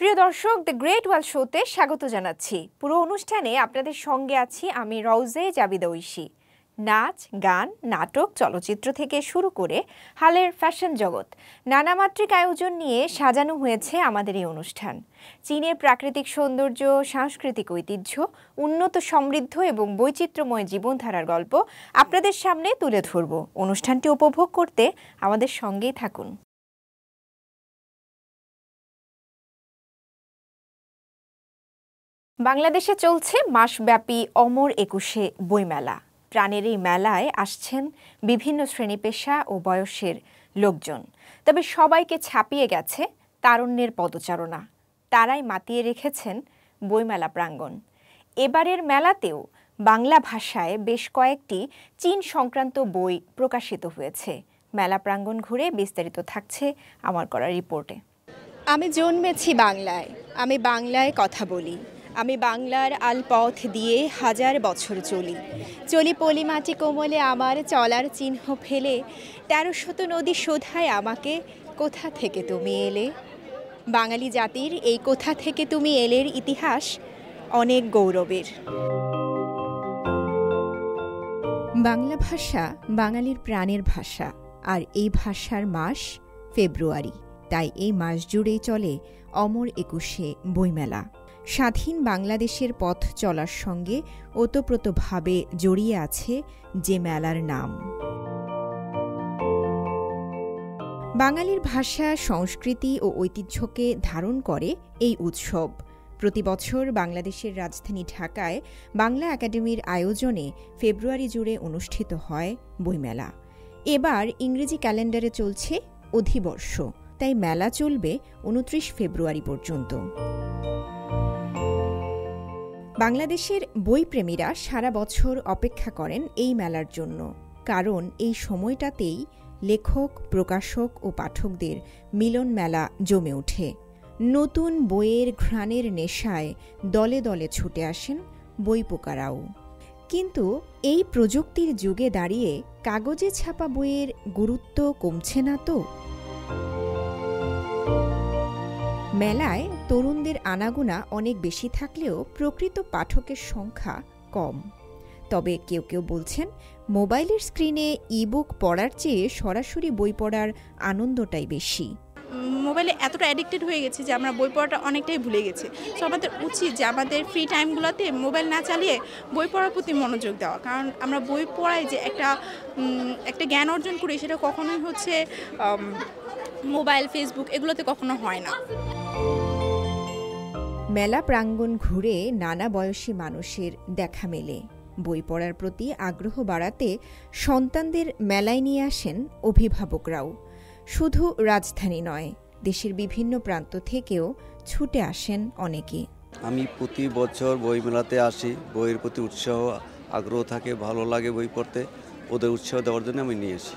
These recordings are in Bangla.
প্রিয় দর্শক দ্য গ্রেট ওয়াল শোতে স্বাগত জানাচ্ছি। পুরো অনুষ্ঠানে আপনাদের সঙ্গে আছি আমি রওজে জাবিদা ঐশী। নাচ, গান, নাটক, চলচ্চিত্র থেকে শুরু করে হালের ফ্যাশন জগৎ, নানামাত্রিক আয়োজন নিয়ে সাজানো হয়েছে আমাদের এই অনুষ্ঠান। চীনের প্রাকৃতিক সৌন্দর্য, সাংস্কৃতিক ঐতিহ্য, উন্নত সমৃদ্ধ এবং বৈচিত্র্যময় জীবনধারার গল্প আপনাদের সামনে তুলে ধরব। অনুষ্ঠানটি উপভোগ করতে আমাদের সঙ্গেই থাকুন। বাংলাদেশে চলছে মাসব্যাপী অমর একুশে বইমেলা। প্রাণের এই মেলায় আসছেন বিভিন্ন শ্রেণি পেশা ও বয়সের লোকজন। তবে সবাইকে ছাপিয়ে গেছে তারুণ্যের পদচারণা। তারাই মাতিয়ে রেখেছেন বইমেলা প্রাঙ্গণ। এবারের মেলাতেও বাংলা ভাষায় বেশ কয়েকটি চীন সংক্রান্ত বই প্রকাশিত হয়েছে। মেলা প্রাঙ্গণ ঘুরে বিস্তারিত থাকছে আমার করা রিপোর্টে। আমি জন্মেছি বাংলায়। আমি বাংলায় কথা বলি। আমি বাংলার আলপথ দিয়ে হাজার বছর চলি। চলি পলি মাটি কোমলে আমার চলার চিহ্ন ফেলে, তেরো শত নদী শোধায় আমাকে, কোথা থেকে তুমি এলে? বাঙালি জাতির এই কোথা থেকে তুমি এলের ইতিহাস অনেক গৌরবের। বাংলা ভাষা বাঙালির প্রাণের ভাষা, আর এই ভাষার মাস ফেব্রুয়ারি। তাই এই মাস জুড়েই চলে অমর একুশে বইমেলা। স্বাধীন বাংলাদেশের পথ চলার সঙ্গে ওতপ্রোতভাবে জড়িয়ে আছে যে মেলার নাম। বাঙালির ভাষা, সংস্কৃতি ও ঐতিহ্যকে ধারণ করে এই উৎসব। প্রতি বছর বাংলাদেশের রাজধানী ঢাকায় বাংলা একাডেমির আয়োজনে ফেব্রুয়ারি জুড়ে অনুষ্ঠিত হয় বইমেলা। এবার ইংরেজি ক্যালেন্ডারে চলছে অধিবর্ষ। তাই মেলা চলবে উনত্রিশ ফেব্রুয়ারি পর্যন্ত। বাংলাদেশের বইপ্রেমীরা সারা বছর অপেক্ষা করেন এই মেলার জন্য। কারণ এই সময়টাতেই লেখক, প্রকাশক ও পাঠকদের মিলন মেলা জমে ওঠে। নতুন বইয়ের ঘ্রাণের নেশায় দলে দলে ছুটে আসেন বই পোকারাও কিন্তু এই প্রযুক্তির যুগে দাঁড়িয়ে কাগজে ছাপা বইয়ের গুরুত্ব কমছে না তো? মেলায় তরুণদের আনাগোনা অনেক বেশি থাকলেও প্রকৃত পাঠকের সংখ্যা কম। তবে কেউ কেউ বলছেন, মোবাইলের স্ক্রিনে ইবুক পড়ার চেয়ে সরাসরি বই পড়ার আনন্দটাই বেশি। মোবাইলে এতটা অ্যাডিক্টেড হয়ে গেছে যে আমরা বই পড়াটা অনেকটাই ভুলে গেছি। সো আমাদের উচিত যে আমাদের ফ্রি টাইমগুলোতে মোবাইল না চালিয়ে বই পড়ার প্রতি মনোযোগ দেওয়া। কারণ আমরা বই পড়ায় যে একটা একটা জ্ঞান অর্জন করি সেটা কখনোই হচ্ছে মোবাইল ফেসবুক এগুলোতে কখনো হয় না। মেলা প্রাঙ্গণ ঘুরে নানা বয়সী মানুষের দেখা মেলে। বই পড়ার প্রতি আগ্রহ বাড়াতে সন্তানদের মেলায় নিয়ে আসেন অভিভাবকরাও। শুধু রাজধানী নয় দেশের বিভিন্ন প্রান্ত থেকেও ছুটে আসেন অনেকে। আমি প্রতি বছর বই মেলাতে আসি। বইয়ের প্রতি উৎসাহ আগ্রহ থাকে ভালো লাগে বই পড়তে। ওদের উৎসাহ দেওয়ার জন্য আমি নিয়ে আসি।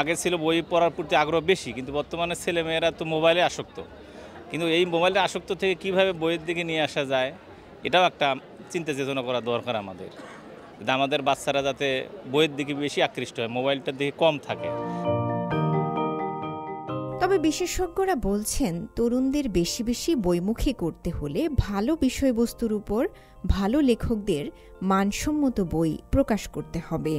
আগে ছিল বই পড়ার প্রতি আগ্রহ বেশি, কিন্তু বর্তমানে ছেলেমেয়েরা তো মোবাইলে আসক্ত। কিন্তু এই মোবাইলে আসক্ত থেকে কীভাবে বইয়ের দিকে নিয়ে আসা যায়, এটাও একটা চিন্তা চেতনা করা দরকার আমাদের। আমাদের বাচ্চারা যাতে বইয়ের দিকে বেশি আকৃষ্ট হয়, মোবাইলটার দিকে কম থাকে। তবে বিশেষজ্ঞরা বলছেন, তরুণদের বেশি বেশি বইমুখী করতে হলে ভালো বিষয়বস্তুর উপর ভালো লেখকদের মানসম্মত বই প্রকাশ করতে হবে।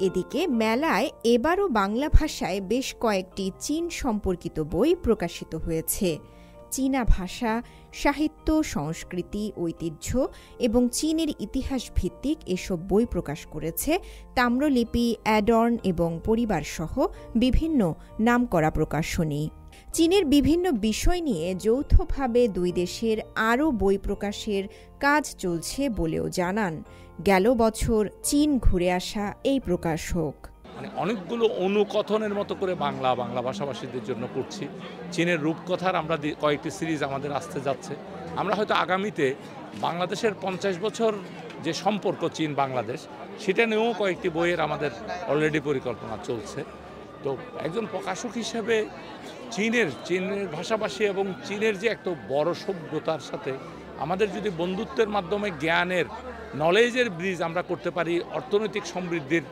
এদিকে মেলায় এবারও বাংলা ভাষায় বেশ কয়েকটি চীন সম্পর্কিত বই প্রকাশিত হয়েছে। চীনা ভাষা, সাহিত্য, সংস্কৃতি, ঐতিহ্য এবং চীনের ইতিহাস ভিত্তিক এসব বই প্রকাশ করেছে। তাম্রলিপি, অ্যাডর্ন এবং পরিবারসহ বিভিন্ন নামকরা প্রকাশনী। চীনের বিভিন্ন বিষয় নিয়ে যৌথভাবে দুই দেশের আরও বই প্রকাশের কাজ চলছে বলেও জানান গেল বছর চীন ঘুরে আসা এই প্রকাশক মানে অনেকগুলো অনুকথনের মতো করে বাংলা বাংলা ভাষাভাষীদের জন্য করছি চীনের রূপকথার আমরা কয়েকটি সিরিজ আমাদের আসতে যাচ্ছে। আমরা হয়তো আগামীতে বাংলাদেশের পঞ্চাশ বছর যে সম্পর্ক চীন, বাংলাদেশ, সেটা নিয়েও কয়েকটি বইয়ের আমাদের অলরেডি পরিকল্পনা চলছে। তো একজন প্রকাশক হিসেবে চীনের চীনের ভাষাভাষী এবং চীনের যে একটা বড় সভ্যতার সাথে আমাদের যদি বন্ধুত্বের মাধ্যমে জ্ঞানের নলেজের ব্রিজ আমরা করতে পারি, অর্থনৈতিক সমৃদ্ধির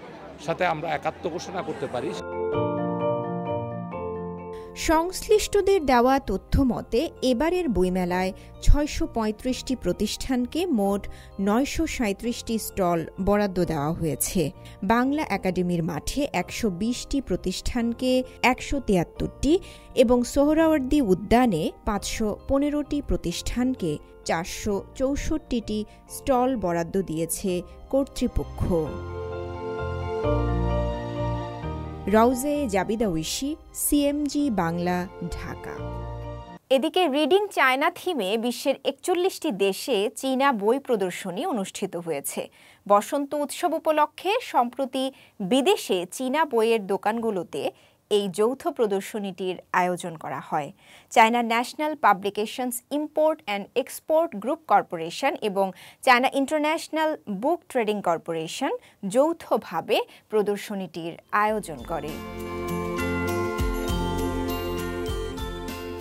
সাথে আমরা একাত্ম ঘোষণা করতে পারি। সংশ্লিষ্টদের দেওয়া তথ্য মতে, এবারের বইমেলায় ছয়শো পঁয়ত্রিশটি প্রতিষ্ঠানকে মোট নয়শো সাঁত্রিশটি স্টল বরাদ্দ দেওয়া হয়েছে। বাংলা একাডেমির মাঠে একশো বিশটি প্রতিষ্ঠানকে একশো তিয়াত্তরটি এবং সোহরাওয়ার্দী উদ্যানে পাঁচশো পনেরোটি প্রতিষ্ঠানকে চারশো চৌষট্টিটি স্টল বরাদ্দ দিয়েছে কর্তৃপক্ষ। রওজে জাবিদা ঐশী, সিএমজি বাংলা, ঢাকা। এদিকে রিডিং চায়না থিমে বিশ্বের একচল্লিশটি দেশে চীনা বই প্রদর্শনী অনুষ্ঠিত হয়েছে। বসন্ত উৎসব উপলক্ষে সম্প্রতি বিদেশে চীনা বইয়ের দোকানগুলোতে এই যৌথ প্রদর্শনীটির আয়োজন করা হয়। China National Publications Import and Export Group Corporation এবং China International Book Trading Corporation যৌথভাবে প্রদর্শনীটির আয়োজন করে।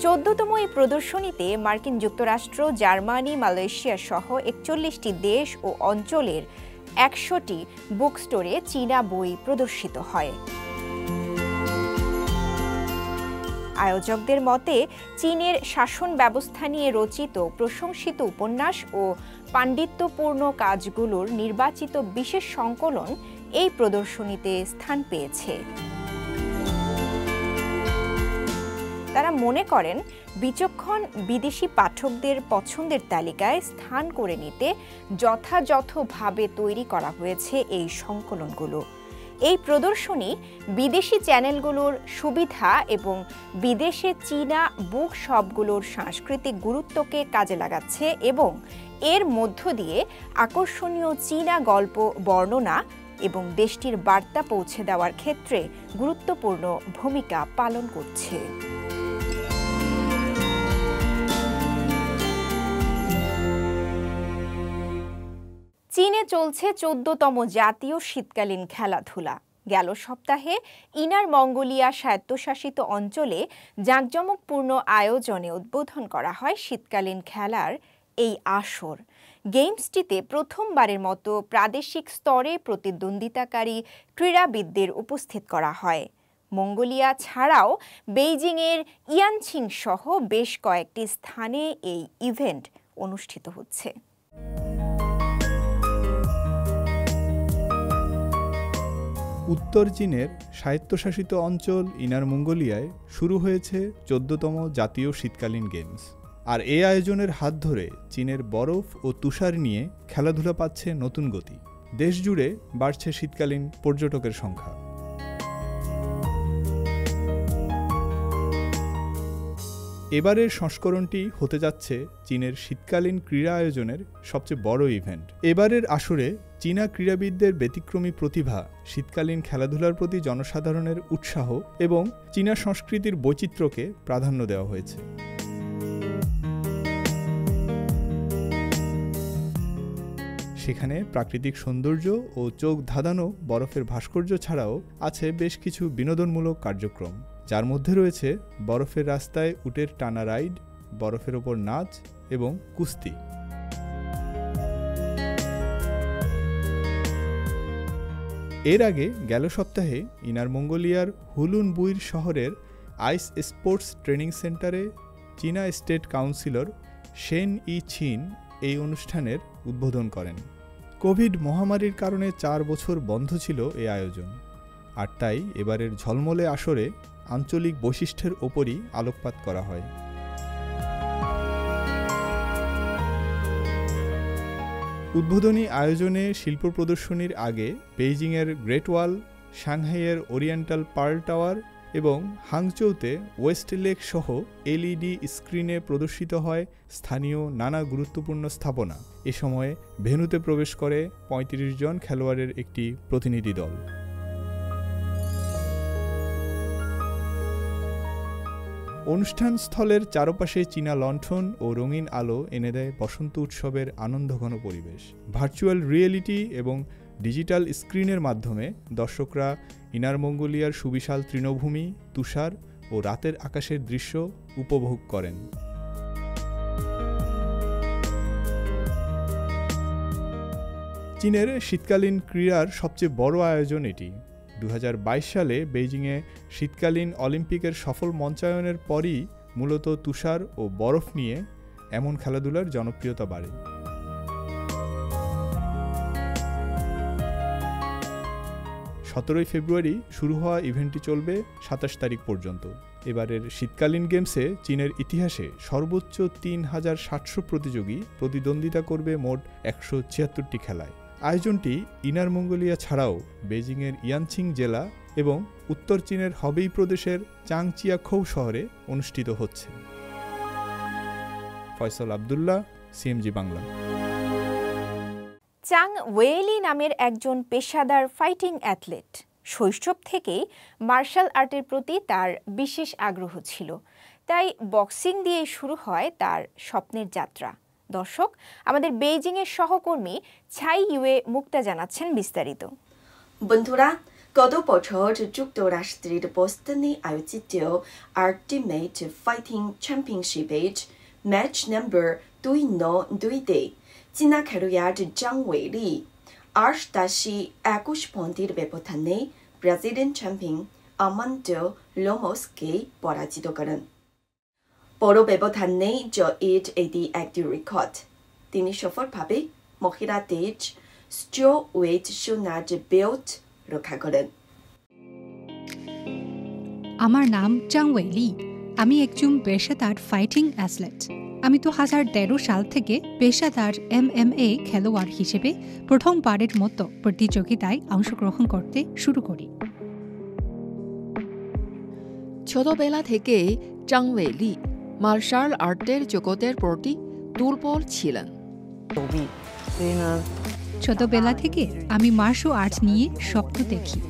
চোদ্দতম এই প্রদর্শনীতে মার্কিন যুক্তরাষ্ট্র, জার্মানি, মালয়েশিয়া সহ একচল্লিশটি দেশ ও অঞ্চলের একশোটি বুক স্টোরে চীনা বই প্রদর্শিত হয়। আয়োজকদের মতে, চীনের শাসন ব্যবস্থা নিয়ে রচিত প্রশংসিত উপন্যাস ও পাণ্ডিত্যপূর্ণ কাজগুলোর নির্বাচিত বিশেষ সংকলন এই প্রদর্শনীতে স্থান পেয়েছে। তারা মনে করেন, বিচক্ষণ বিদেশি পাঠকদের পছন্দের তালিকায় স্থান করে নিতে যথাযথভাবে তৈরি করা হয়েছে এই সংকলনগুলো। এই প্রদর্শনী বিদেশি চ্যানেলগুলোর সুবিধা এবং বিদেশে চীনা বুক শপগুলোর সাংস্কৃতিক গুরুত্বকে কাজে লাগাচ্ছে এবং এর মধ্য দিয়ে আকর্ষণীয় চীনা গল্প, বর্ণনা এবং দেশটির বার্তা পৌঁছে দেওয়ার ক্ষেত্রে গুরুত্বপূর্ণ ভূমিকা পালন করছে। চীনে চলছে চোদ্দতম জাতীয় শীতকালীন খেলাধুলা। গেল সপ্তাহে ইনার মঙ্গোলিয়া স্বায়ত্তশাসিত অঞ্চলে জাঁকজমকপূর্ণ আয়োজনে উদ্বোধন করা হয় শীতকালীন খেলার এই আসর। গেমসটিতে প্রথমবারের মতো প্রাদেশিক স্তরে প্রতিদ্বন্দ্বিতাকারী ক্রীড়াবিদদের উপস্থিত করা হয়। মঙ্গোলিয়া ছাড়াও বেইজিংয়ের ইয়ানছিং সহ বেশ কয়েকটি স্থানে এই ইভেন্ট অনুষ্ঠিত হচ্ছে। উত্তর চীনের স্বায়ত্তশাসিত অঞ্চল ইনার মঙ্গোলিয়ায় শুরু হয়েছে চোদ্দতম জাতীয় শীতকালীন গেমস। আর এই আয়োজনের হাত ধরে চীনের বরফ ও তুষার নিয়ে খেলাধুলা পাচ্ছে নতুন গতি। দেশ জুড়ে বাড়ছে শীতকালীন পর্যটকের সংখ্যা। এবারের সংস্করণটি হতে যাচ্ছে চীনের শীতকালীন ক্রীড়া আয়োজনের সবচেয়ে বড় ইভেন্ট। এবারের আসরে চীনা ক্রীড়াবিদদের ব্যতিক্রমী প্রতিভা, শীতকালীন খেলাধুলার প্রতি জনসাধারণের উৎসাহ এবং চীনা সংস্কৃতির বৈচিত্র্যকে প্রাধান্য দেওয়া হয়েছে। সেখানে প্রাকৃতিক সৌন্দর্য ও চোখ ধাঁধানো বরফের ভাস্কর্য ছাড়াও আছে বেশ কিছু বিনোদনমূলক কার্যক্রম। যার মধ্যে রয়েছে বরফের রাস্তায় উটের টানা রাইড, বরফের ওপর নাচ এবং কুস্তি। এর আগে গেল সপ্তাহে ইনার মঙ্গোলিয়ার হুলুন বুইর শহরের আইস স্পোর্টস ট্রেনিং সেন্টারে চীনা state councillor Shen Yiqin এই অনুষ্ঠানের উদ্বোধন করেন। কোভিড মহামারীর কারণে চার বছর বন্ধ ছিল এ আয়োজন। আর তাই এবারের ঝলমলে আসরে আঞ্চলিক বৈশিষ্ট্যের ওপরই আলোকপাত করা হয়। উদ্বোধনী আয়োজনে শিল্প প্রদর্শনীর আগে বেইজিংয়ের গ্রেট ওয়াল, সাংহাইয়ের ওরিয়েন্টাল পার্ল টাওয়ার এবং হাংচৌতে ওয়েস্ট লেক সহ এলইডি স্ক্রিনে প্রদর্শিত হয় স্থানীয় নানা গুরুত্বপূর্ণ স্থাপনা। এ সময়ে ভেনুতে প্রবেশ করে ৩৫ জন খেলোয়াড়ের একটি প্রতিনিধি দল। অনুষ্ঠান স্থলের চারপাশে চীনা লণ্ঠন ও রঙিন আলো এনে দেয় বসন্ত উৎসবের আনন্দঘন পরিবেশ। ভার্চুয়াল রিয়েলিটি এবং ডিজিটাল স্ক্রিনের মাধ্যমে দর্শকরা ইনার মঙ্গোলিয়ার সুবিশাল তৃণভূমি, তুষার ও রাতের আকাশের দৃশ্য উপভোগ করেন। চীনের শীতকালীন ক্রীড়ার সবচেয়ে বড় আয়োজন এটি। দু হাজার বাইশ সালে বেইজিংয়ে শীতকালীন অলিম্পিকের সফল মঞ্চায়নের পরই মূলত তুষার ও বরফ নিয়ে এমন খেলাধুলার জনপ্রিয়তা বাড়ে। সতেরোই ফেব্রুয়ারি শুরু হওয়া ইভেন্টটি চলবে সাতাশ তারিখ পর্যন্ত। এবারের শীতকালীন গেমসে চীনের ইতিহাসে সর্বোচ্চ তিন হাজার সাতশো প্রতিযোগী প্রতিদ্বন্দ্বিতা করবে মোট একশো ছিয়াত্তরটি খেলায়। আয়োজনটি ইনার মঙ্গোলিয়া ছাড়াও বেজিংয়ের ইয়ানছিং জেলা এবং উত্তর চীনের হবেই প্রদেশের চাংচিয়াখৌ শহরে অনুষ্ঠিত হচ্ছে। Faisal Abdullah, CMG Bangla. Zhang Weili নামের একজন পেশাদার ফাইটিং অ্যাথলেট। শৈশব থেকেই মার্শাল আর্টের প্রতি তার বিশেষ আগ্রহ ছিল। তাই বক্সিং দিয়ে শুরু হয় তার স্বপ্নের যাত্রা। দর্শক, আমাদের বেইজিংয়ের সহকর্মী ছাই ইউয়ে মুক্তা জানাচ্ছেন বিস্তারিত। বন্ধুরা গত বছর যুক্তরাষ্ট্রের বোস্টনে আয়োজিত আল্টিমেট ফাইটিং চ্যাম্পিয়নশিপের ম্যাচ নম্বর দুই ন দুই দুইতে চীনা খেলোয়াড় জাং ওয়েলি দাশি একুশ পয়েন্টের ব্যবধানে ব্রাজিলিয়ান চ্যাম্পিয়ন আমান্ডো লোমসকে পরাজিত করেন। বড় ব্যবধানে জয়ের এটি একটি রেকর্ড। তিনি সফলভাবে মহিলাদের স্টিও ওয়েট সোনার বেল্ট রক্ষা করেন। আমার নাম চাং ওয়েলি আমি একজন পেশাদার ফাইটিং অ্যাথলেট। আমি দু হাজার তেরো সাল থেকে পেশাদার এম এম এ খেলোয়াড় হিসেবে প্রথমবারের মতো প্রতিযোগিতায় অংশগ্রহণ করতে শুরু করি। ছোটবেলা থেকে চাং ওয়েলি মার্শাল আর্টের জগতের প্রতি দুর্বল ছিলেন। ছোটবেলা থেকে আমি মার্শাল আর্ট নিয়ে স্বপ্ন দেখি।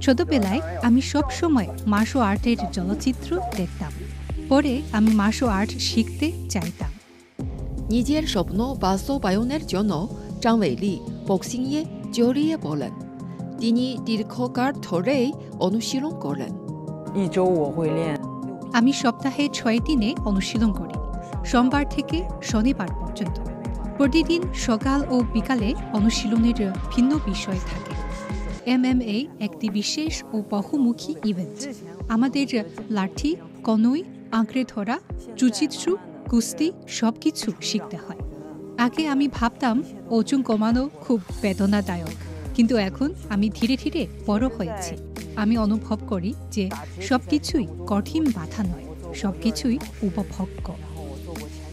ছোটবেলায় আমি সব সময় মার্শাল আর্টের চলচ্চিত্র দেখতাম। পরে আমি মার্শাল আর্ট শিখতে চাইতাম। নিজের স্বপ্ন বাস্তবায়নের জন্য চাং বক্সিং বক্সিংয়ে জড়িয়ে বলেন তিনি দীর্ঘকাল ধরেই অনুশীলন করলেন। আমি সপ্তাহে ছয় দিনে অনুশীলন করি, সোমবার থেকে শনিবার পর্যন্ত। প্রতিদিন সকাল ও বিকালে অনুশীলনের ভিন্ন বিষয় থাকে। এমএমএ একটি বিশেষ ও বহুমুখী ইভেন্ট। আমাদের লাঠি, কনুই, আঁকড়ে ধরা জুচিৎসু কুস্তি সব কিছু শিখতে হয়। আগে আমি ভাবতাম ওজন কমানো খুব বেদনাদায়ক, কিন্তু এখন আমি ধীরে ধীরে বড় হয়েছি। অনুভব করি যে সবকিছুই কঠিন বাধা নয়, সবকিছুই উপভোগ্য।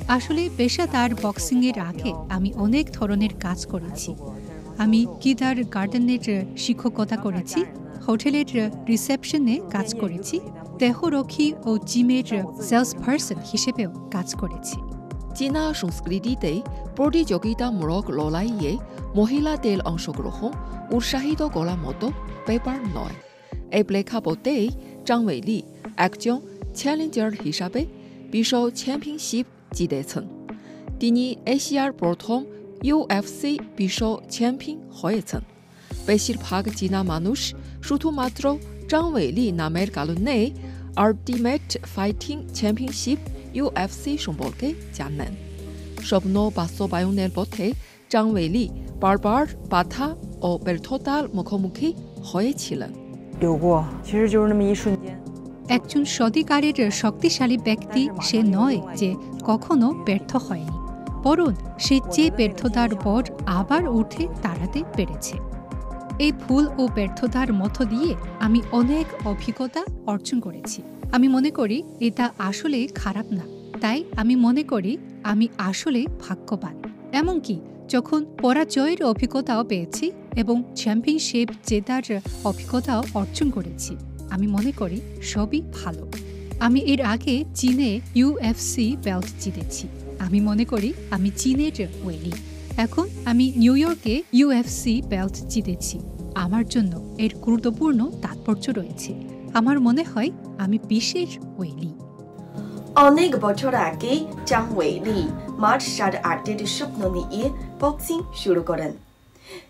আসলে পেশাদার বক্সিংয়ের আগে আমি অনেক ধরনের কাজ করেছি। আমি কিদার গার্ডেনের শিক্ষকতা করেছি, হোটেলের রিসেপশনে কাজ করেছি, দেহরক্ষী ও জিমের সেলস পার্সন হিসেবেও কাজ করেছি। চীনা সংস্কৃতিতে প্রতিযোগিতামূলক লড়াইয়ে মহিলাদের অংশগ্রহণ উৎসাহিত করার মতো ব্যাপার নয়। এই প্রেক্ষাপটেই চাং ওয়েলি একজন চ্যালেঞ্জার হিসাবে বিশ্ব চ্যাম্পিয়নশিপ জিতেছেন তিনি এশিয়ার প্রথম ইউএফসি বিশ্ব চ্যাম্পিয়ন হয়েছেন বেশিরভাগ চীনা মানুষ শুধুমাত্র চাংওয়েলি নামের কারণে আল্টিমেট ফাইটিং চ্যাম্পিয়নশিপ ইউএফসি সম্পর্কে জানেন স্বপ্ন বাস্তবায়নের পথে চাং ওয়েলি বারবার বাধা ও ব্যর্থতার মুখোমুখি হয়েছিলেন 有过，其实就是那么一瞬间。 একজন সত্যিকারের শক্তিশালী ব্যক্তি সে নয় যে কখনো ব্যর্থ হয়নি বরং সে যে ব্যর্থতার পর আবার উঠে দাঁড়াতে পেরেছে এই ভুল ও ব্যর্থতার মধ্য দিয়ে আমি অনেক অভিজ্ঞতা অর্জন করেছি আমি মনে করি এটা আসলে খারাপ না তাই আমি মনে করি আমি আসলে ভাগ্যবান এমনকি যখন পরাজয়ের অভিজ্ঞতাও পেয়েছি এবং চ্যাম্পিয়নশিপ জেতার অভিজ্ঞতাও অর্জন করেছি। আমি মনে করি সবই ভালো। আমি এর আগে চীনে ইউএফসি বেল্ট জিতেছি। আমি মনে করি আমি চীনের ওয়েলি এখন আমি নিউ ইয়র্কে ইউএফসি বেল্ট জিতেছি। আমার জন্য এর গুরুত্বপূর্ণ তাৎপর্য রয়েছে। আমার মনে হয় আমি বিশেষ ওয়েলি অনেক বছর আগে চাং ওয়েলি মার্শাল আর্টের স্বপ্ন নিয়ে বক্সিং শুরু করেন।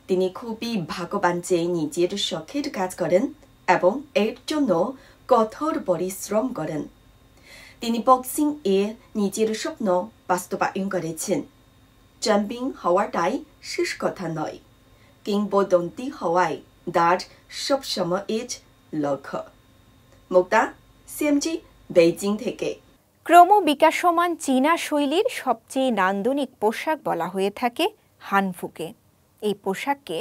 তিনি খুবই ভাগ্যবান যে নিজের শখের কাজ করেন এবং এর জন্য কঠোর পরিশ্রম করেন। তিনি বক্সিং এ নিজের স্বপ্ন বাস্তবায়ন করেছেন। চ্যাম্পিয়ন হওয়াটাই শেষ কথা নয়। কিংবদন্তি হওয়ায় দার সবসময় এজ লক্ষ্য। মুক্তা সিএমজি বেইজিং থেকে। ক্রমবিকাশমান চীনা শৈলীর সবচেয়ে নান্দনিক পোশাক বলা হয়ে থাকে হানফুকে। এই পোশাককে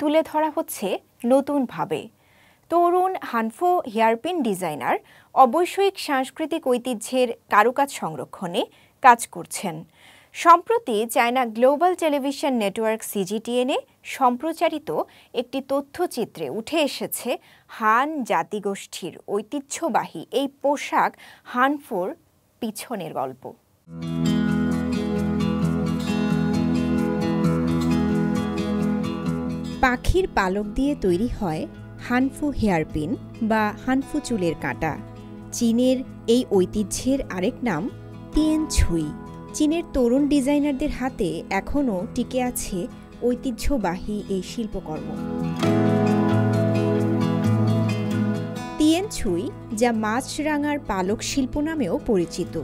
তুলে ধরা হচ্ছে নতুনভাবে। তরুণ হানফো হেয়ারপিন ডিজাইনার অবৈষয়িক সাংস্কৃতিক ঐতিহ্যের কারুকাজ সংরক্ষণে কাজ করছেন। সম্প্রতি চায়না গ্লোবাল টেলিভিশন নেটওয়ার্ক সিজিটিএনে সম্প্রচারিত একটি তথ্যচিত্রে উঠে এসেছে হান জাতিগোষ্ঠীর ঐতিহ্যবাহী এই পোশাক হানফোর পিছনের গল্প। পাখির পালক দিয়ে তৈরি হয় হানফু হেয়ারপিন বা হানফু চুলের কাঁটা। চীনের এই ঐতিহ্যের আরেক নাম তিয়ান ছুই চীনের তরুণ ডিজাইনারদের হাতে এখনও টিকে আছে ঐতিহ্যবাহী এই শিল্পকর্ম। তিয়ান ছুই যা মাছরাঙার পালক শিল্প নামেও পরিচিত।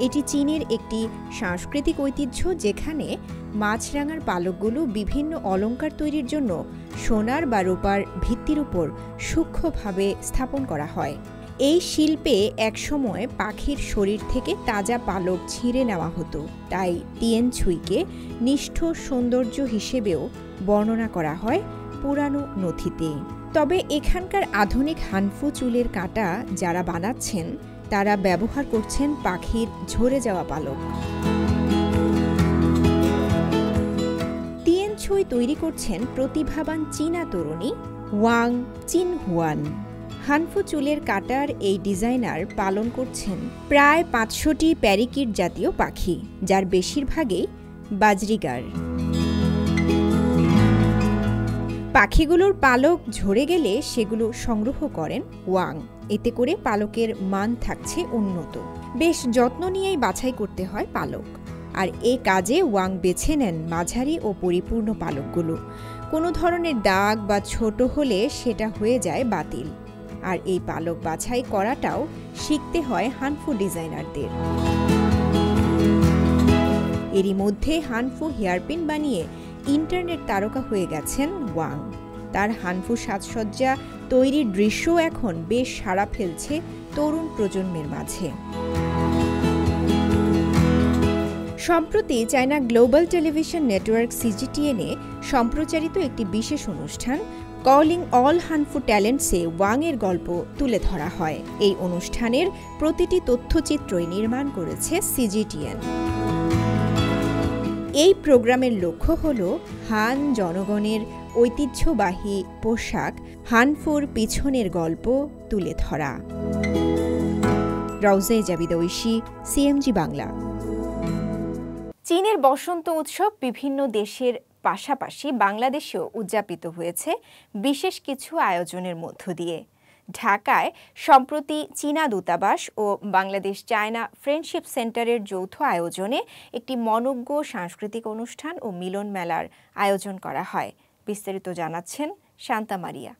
এটি চীনের একটি সাংস্কৃতিক ঐতিহ্য যেখানে মাছরাঙার পালকগুলো বিভিন্ন অলঙ্কার তৈরির জন্য সোনার বা রূপার ভিত্তির উপর সূক্ষ্মভাবে স্থাপন করা হয়। এই শিল্পে একসময় পাখির শরীর থেকে তাজা পালক ছিঁড়ে নেওয়া হতো। তাই টিয়েন ছুইকে নিষ্ঠ সৌন্দর্য হিসেবেও বর্ণনা করা হয়। পুরানো নথিতে। তবে এখানকার আধুনিক হানফু চুলের কাঁটা যারা বানাচ্ছেন, তারা ব্যবহার করছেন পাখির ঝরে যাওয়া পালক। ছুই তৈরি করছেন প্রতিভাবান চীনা তরুণী ওয়াং চিন হুয়ান হানফু চুলের কাটার এই ডিজাইনার পালন করছেন প্রায় পাঁচশোটি প্যারিকিট জাতীয় পাখি, যার বেশিরভাগই বাজরিগার। পাখিগুলোর পালক ঝরে গেলে সেগুলো সংগ্রহ করেন ওয়াং। এতে করে পালকের মান থাকছে উন্নত। বেশ যত্ন নিয়েই বাছাই করতে হয় পালক। আর এ কাজে ওয়াং বেছে নেন মাঝারি ও পরিপূর্ণ পালকগুলো। কোনো ধরনের দাগ বা ছোট হলে সেটা হয়ে যায় বাতিল। আর এই পালক বাছাই করাটাও শিখতে হয় হানফু ডিজাইনারদের। এরই মধ্যে হানফু হেয়ারপিন বানিয়ে ইন্টারনেট তারকা হয়ে গেছেন ওয়াং। তার হানফু সাজসজ্জা তৈরির দৃশ্য এখন বেশ সাড়া ফেলছে তরুণ প্রজন্মের মাঝে। সম্প্রতি চায়না গ্লোবাল টেলিভিশন নেটওয়ার্ক সিজিটিএনে সম্প্রচারিত একটি বিশেষ অনুষ্ঠান, কলিং অল হানফু ট্যালেন্টসে ওয়াংয়ের গল্প তুলে ধরা হয়। এই অনুষ্ঠানের প্রতিটি তথ্যচিত্রই নির্মাণ করেছে সিজিটিএন। এই প্রোগ্রামের লক্ষ্য হল হান জনগণের ঐতিহ্যবাহী পোশাক, হানফুর পিছনের গল্প তুলে ধরা। রওজে জাবিদ ঐশী, সিএমজি বাংলা। চীনের বসন্ত উৎসব বিভিন্ন দেশের পাশাপাশি বাংলাদেশেও উদযাপিত হয়েছে বিশেষ কিছু আয়োজনের মধ্য দিয়ে। ঢাকায় সম্প্রতি চীনা দূতাবাস ও বাংলাদেশ চায়না ফ্রেন্ডশিপ সেন্টারের যৌথ আয়োজনে একটি মনজ্ঞ সাংস্কৃতিক অনুষ্ঠান ও মিলন মেলার আয়োজন করা হয়। বিস্তারিত জানাচ্ছেন শান্তা মারিয়া।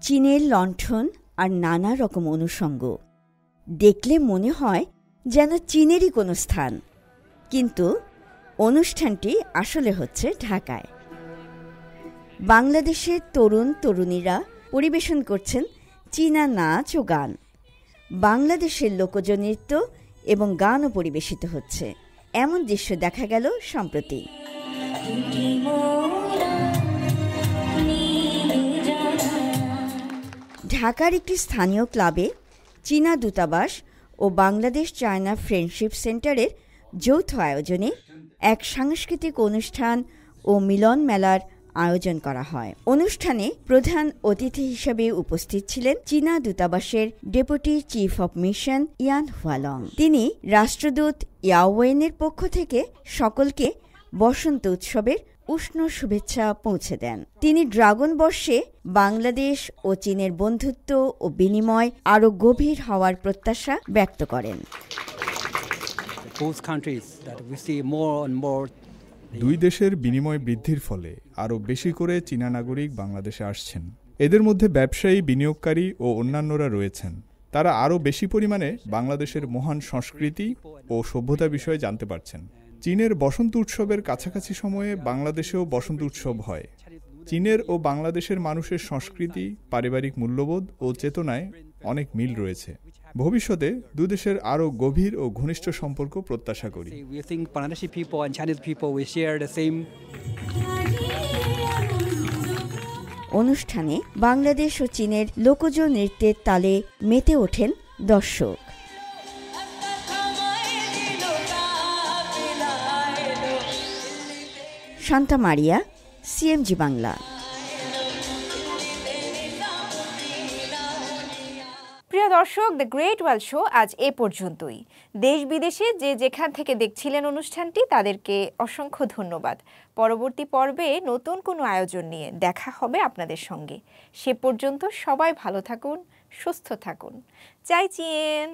চীনের লণ্ঠন আর নানা রকম অনুষঙ্গ। দেখলে মনে হয় যেন চীনেরই কোনো স্থান। কিন্তু অনুষ্ঠানটি আসলে হচ্ছে ঢাকায়। বাংলাদেশের তরুণ তরুণীরা পরিবেশন করছেন চীনা নাচ ও গান। বাংলাদেশের লোকজ নৃত্য এবং গানও পরিবেশিত হচ্ছে। এমন দৃশ্য দেখা গেল সম্প্রতি। ঢাকার একটি স্থানীয় ক্লাবে চীনা দূতাবাস ও বাংলাদেশ চায়না ফ্রেন্ডশিপ সেন্টারের যৌথ আয়োজনে এক সাংস্কৃতিক অনুষ্ঠান ও মিলন মেলার আয়োজন করা হয়। অনুষ্ঠানে প্রধান অতিথি হিসেবে উপস্থিত ছিলেন চীনা দূতাবাসের deputy chief of mission Yan Hualong. তিনি রাষ্ট্রদূত ইয়াওয়েনের পক্ষ থেকে সকলকে বসন্ত উৎসবের উষ্ণ শুভেচ্ছা পৌঁছে দেন। তিনি ড্রাগন বর্ষে বাংলাদেশ ও চীনের বন্ধুত্ব ও বিনিময় আরও গভীর হওয়ার প্রত্যাশা ব্যক্ত করেন। Both countries that we see more and more দুই দেশের বিনিময় বৃদ্ধির ফলে আরও বেশি করে চীনা নাগরিক বাংলাদেশে আসছেন। এদের মধ্যে ব্যবসায়ী, বিনিয়োগকারী ও অন্যান্যরা রয়েছেন। তারা আরও বেশি পরিমাণে বাংলাদেশের মহান সংস্কৃতি ও সভ্যতা বিষয়ে জানতে পারছেন। চীনের বসন্ত উৎসবের কাছাকাছি সময়ে বাংলাদেশেও বসন্ত উৎসব হয়। চীনের ও বাংলাদেশের মানুষের সংস্কৃতি, পারিবারিক মূল্যবোধ ও চেতনায় অনেক মিল রয়েছে। ভবিষ্যতে দুদেশের আরও গভীর ও ঘনিষ্ঠ সম্পর্ক প্রত্যাশা করি। অনুষ্ঠানে বাংলাদেশ ও চীনের লোকজ নৃত্যের তালে মেতে ওঠেন দর্শক। শান্তা মারিয়া সিএমজি বাংলা। দর্শক দ্য গ্রেট ওয়াল শো আজ এ পর্যন্তই। দেশ বিদেশে যে যেখান থেকে দেখছিলেন অনুষ্ঠানটি, তাদেরকে অসংখ্য ধন্যবাদ। পরবর্তী পর্বে নতুন কোনো আয়োজন নিয়ে দেখা হবে আপনাদের সঙ্গে। সে পর্যন্ত সবাই ভালো থাকুন, সুস্থ থাকুন। চাই চিয়েন